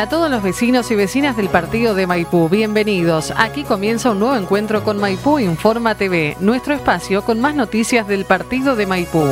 A todos los vecinos y vecinas del partido de Maipú, bienvenidos. Aquí comienza un nuevo encuentro con Maipú Informa TV, nuestro espacio con más noticias del partido de Maipú.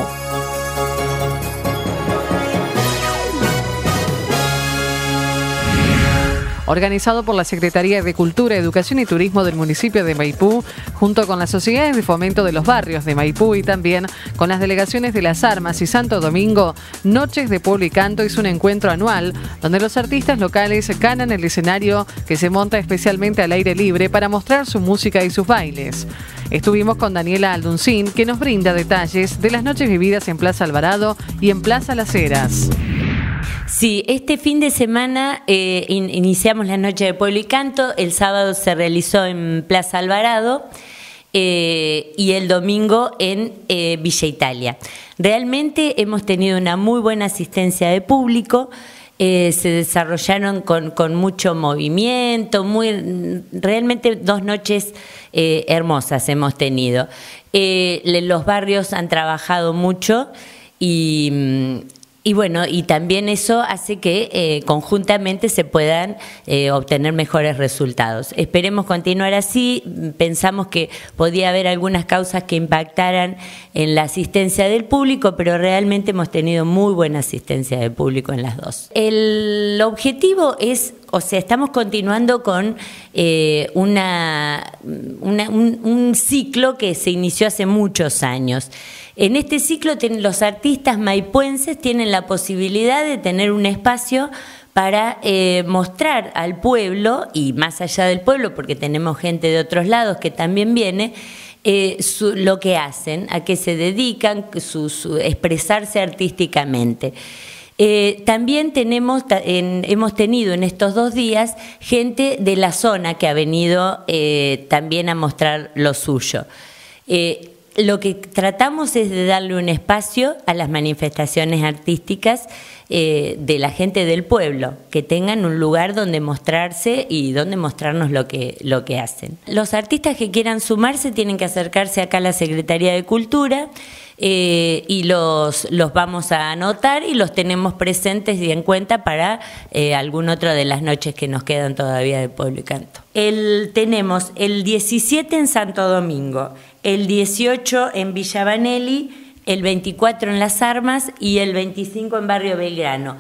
Organizado por la Secretaría de Cultura, Educación y Turismo del municipio de Maipú, junto con las sociedades de fomento de los barrios de Maipú y también con las delegaciones de Las Armas y Santo Domingo, Noches de Pueblo y Canto es un encuentro anual donde los artistas locales ganan el escenario que se monta especialmente al aire libre para mostrar su música y sus bailes. Estuvimos con Daniela Alduncín, que nos brinda detalles de las noches vividas en Plaza Alvarado y en Plaza Las Heras. Sí, este fin de semana eh, iniciamos la Noche de Pueblo y Canto, el sábado se realizó en Plaza Alvarado eh, y el domingo en eh, Villa Italia. Realmente hemos tenido una muy buena asistencia de público. se desarrollaron con, con, mucho movimiento, muy, realmente dos noches hermosas hemos tenido. los barrios han trabajado mucho y mm, y bueno, y también eso hace que eh, conjuntamente se puedan eh, obtener mejores resultados. Esperemos continuar así. Pensamos que podía haber algunas causas que impactaran en la asistencia del público, pero realmente hemos tenido muy buena asistencia del público en las dos. El objetivo es o sea, estamos continuando con eh, un, ciclo que se inició hace muchos años. En este ciclo los artistas maipuenses tienen la posibilidad de tener un espacio para eh, mostrar al pueblo, y más allá del pueblo, porque tenemos gente de otros lados que también viene, eh, lo que hacen, a qué se dedican, su expresarse artísticamente. Eh, también tenemos, hemos tenido en estos dos días gente de la zona que ha venido eh, también a mostrar lo suyo. Eh, lo que tratamos es de darle un espacio a las manifestaciones artísticas de la gente del pueblo, que tengan un lugar donde mostrarse y donde mostrarnos lo que, lo que hacen. Los artistas que quieran sumarse tienen que acercarse acá a la Secretaría de Cultura. Eh, y los, los vamos a anotar y los tenemos presentes y en cuenta para eh, algún otro de las noches que nos quedan todavía de Pueblo y Canto. Tenemos el 17 en Santo Domingo, el 18 en Villa Vanelli, el 24 en Las Armas y el 25 en Barrio Belgrano.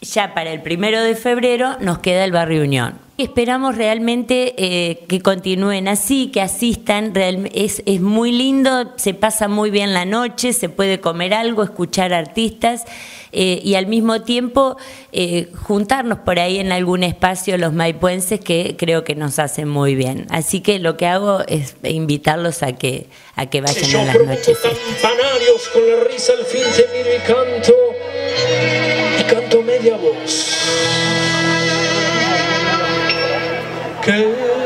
Ya para el primero de febrero nos queda el Barrio Unión. Esperamos realmente eh, que continúen así, que asistan. es, es, muy lindo, se pasa muy bien la noche, se puede comer algo, escuchar artistas eh, y al mismo tiempo eh, juntarnos por ahí en algún espacio los maipuenses que creo que nos hacen muy bien. Así que lo que hago es invitarlos a que, a que vayan a las noches. Campanarios con la risa al fin canto, media voz que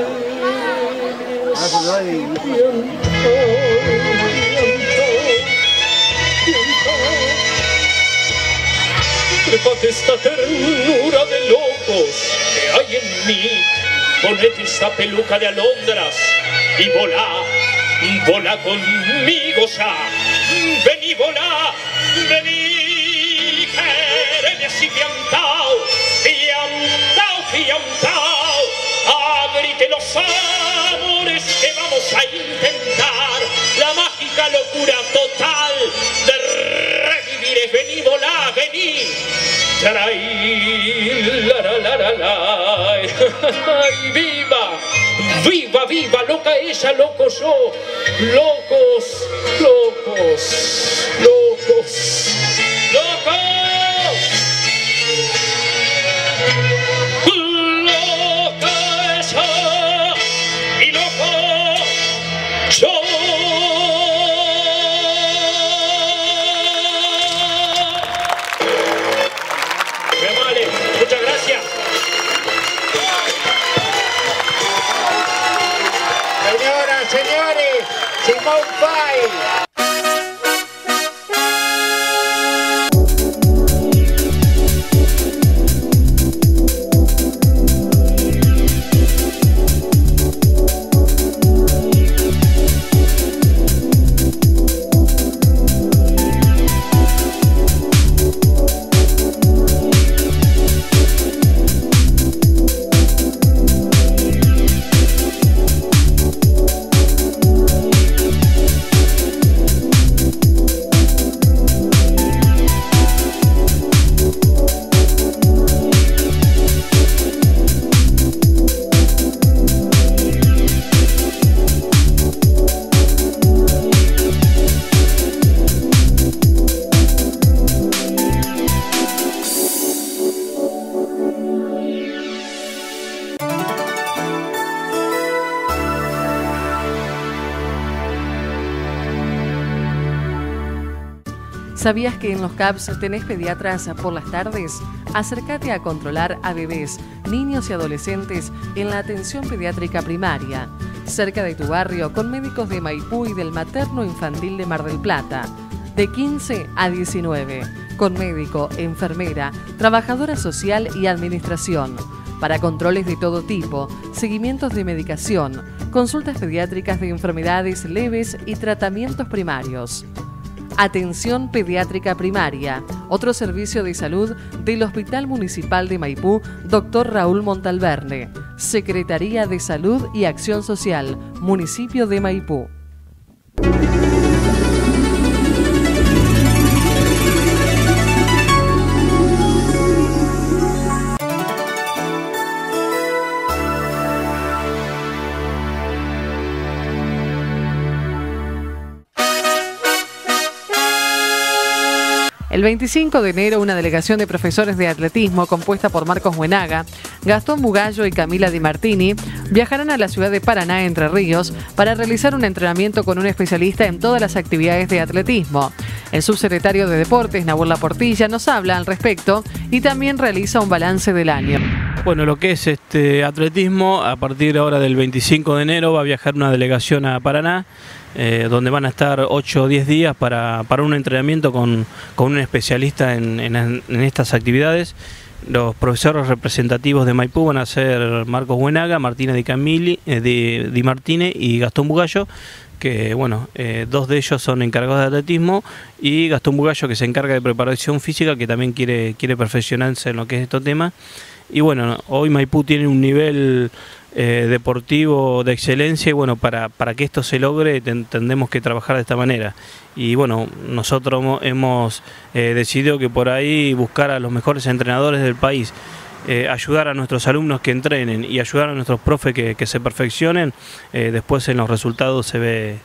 Trépate esta ternura de locos que hay en mí. Ponete esta peluca de alondras y volá, volá conmigo ya. Vení, volá, vení, piantao, piantao abrite los amores que vamos a intentar. La mágica locura total de revivir es vení, volá, vení. Traí, la, la, la, la, la. Viva, viva, viva, loca ella, loco yo, locos, locos, locos. ¿Sabías que en los CAPS tenés pediatras por las tardes? Acércate a controlar a bebés, niños y adolescentes en la atención pediátrica primaria, cerca de tu barrio, con médicos de Maipú y del materno infantil de Mar del Plata, de 15 a 19, con médico, enfermera, trabajadora social y administración, para controles de todo tipo, seguimientos de medicación, consultas pediátricas de enfermedades leves y tratamientos primarios. Atención Pediátrica Primaria, otro servicio de salud del Hospital Municipal de Maipú, Dr. Raúl Montalverne, Secretaría de Salud y Acción Social, Municipio de Maipú. El 25 de enero, una delegación de profesores de atletismo compuesta por Marcos Buenaga, Gastón Bugallo y Camila Di Martini viajarán a la ciudad de Paraná, Entre Ríos, para realizar un entrenamiento con un especialista en todas las actividades de atletismo. El subsecretario de Deportes, Nahuel Portilla, nos habla al respecto y también realiza un balance del año. Bueno, lo que es este atletismo, a partir ahora del 25 de enero va a viajar una delegación a Paraná eh, donde van a estar 8 o 10 días para, un entrenamiento con, un especialista en, estas actividades. Los profesores representativos de Maipú van a ser Marcos Buenaga, Martina Di Camilli, eh, Di, Martínez y Gastón Bugallo, que bueno, eh, dos de ellos son encargados de atletismo y Gastón Bugallo que se encarga de preparación física, que también quiere, quiere perfeccionarse en lo que es estos temas. Y bueno, hoy Maipú tiene un nivel eh, deportivo de excelencia y bueno, para, para que esto se logre tendremos que trabajar de esta manera. Y bueno, nosotros hemos eh, decidido que por ahí buscar a los mejores entrenadores del país. Eh, ayudar a nuestros alumnos que entrenen y ayudar a nuestros profes que, se perfeccionen, después en los resultados se ve,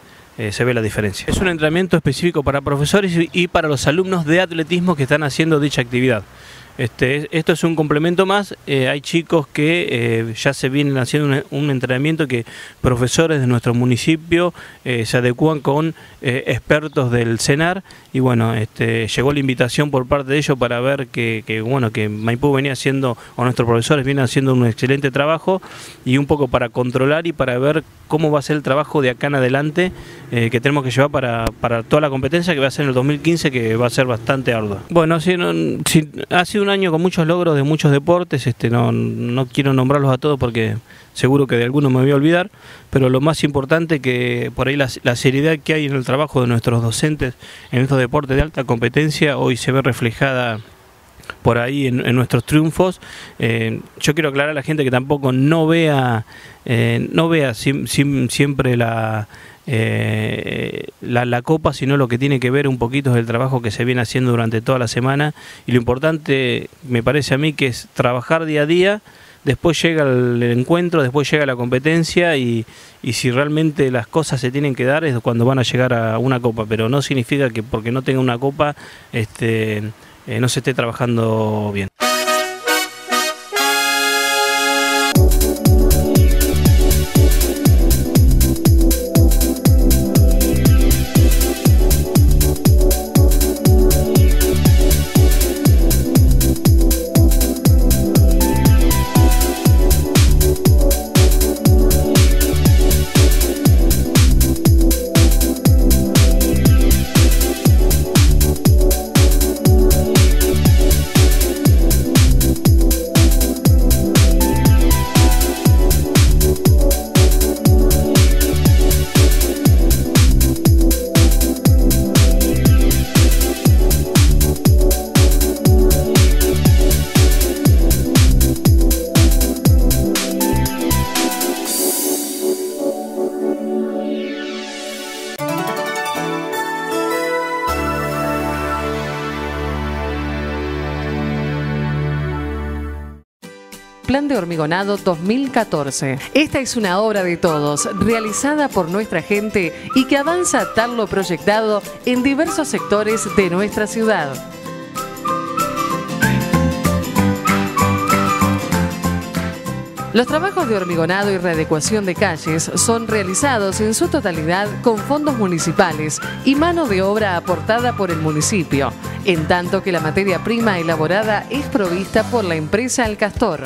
se ve la diferencia. Es un entrenamiento específico para profesores y para los alumnos de atletismo que están haciendo dicha actividad. Este, esto es un complemento más. Eh, hay chicos que eh, ya se vienen haciendo un, entrenamiento que profesores de nuestro municipio eh, se adecúan con expertos del CENAR y bueno, este, llegó la invitación por parte de ellos para ver que, bueno que Maipú venía haciendo o nuestros profesores vienen haciendo un excelente trabajo y un poco para controlar y para ver cómo va a ser el trabajo de acá en adelante que tenemos que llevar para, para, toda la competencia que va a ser en el 2015 que va a ser bastante ardua. Bueno, ha sido un año con muchos logros de muchos deportes, este, no, no quiero nombrarlos a todos porque seguro que de algunos me voy a olvidar, pero lo más importante que por ahí la, seriedad que hay en el trabajo de nuestros docentes en estos deportes de alta competencia hoy se ve reflejada por ahí en, nuestros triunfos. Eh, yo quiero aclarar a la gente que tampoco no vea, eh, no vea siempre la, eh, la, copa, sino lo que tiene que ver un poquito es el trabajo que se viene haciendo durante toda la semana. Y lo importante, me parece a mí, que es trabajar día a día, después llega el encuentro, después llega la competencia y, y si realmente las cosas se tienen que dar es cuando van a llegar a una copa, pero no significa que porque no tenga una copa este, eh, no se esté trabajando bien. Plan de Hormigonado 2014. Esta es una obra de todos, realizada por nuestra gente y que avanza a tal lo proyectado en diversos sectores de nuestra ciudad. Los trabajos de hormigonado y readecuación de calles son realizados en su totalidad con fondos municipales y mano de obra aportada por el municipio, en tanto que la materia prima elaborada es provista por la empresa El Castor.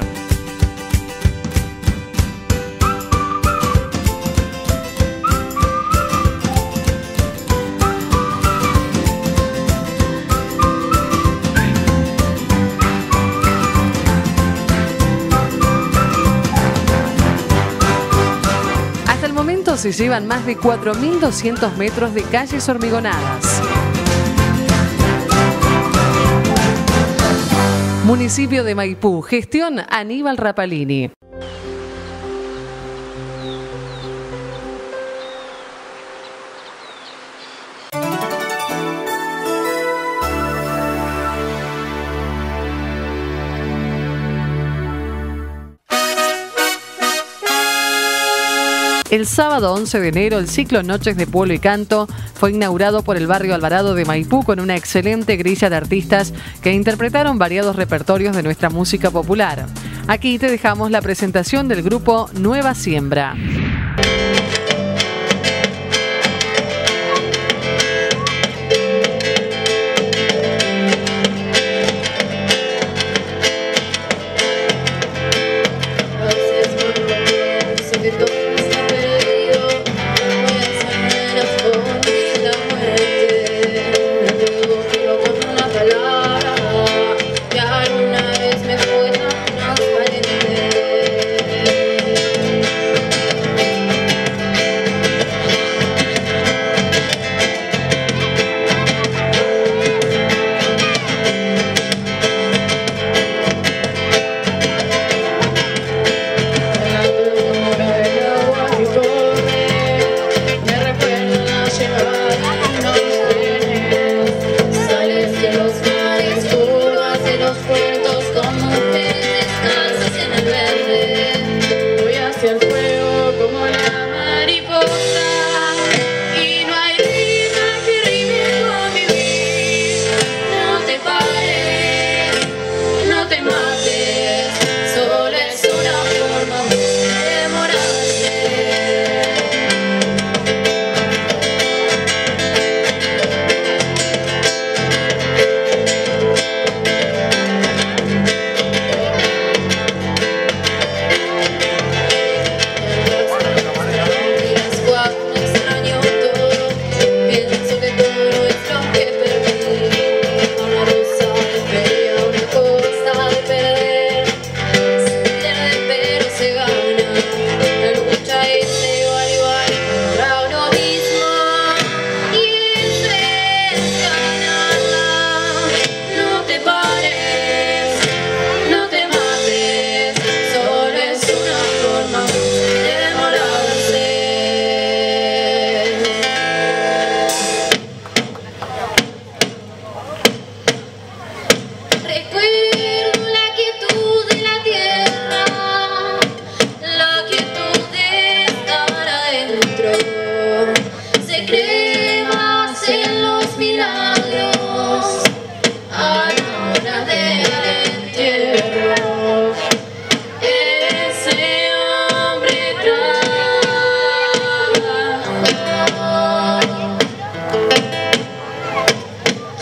se llevan más de 4.200 metros de calles hormigonadas. Municipio de Maipú, gestión Aníbal Rapalini. El sábado 11 de enero, el ciclo Noches de Pueblo y Canto fue inaugurado por el barrio Alvarado de Maipú con una excelente grilla de artistas que interpretaron variados repertorios de nuestra música popular. Aquí te dejamos la presentación del grupo Nueva Siembra.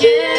Yeah.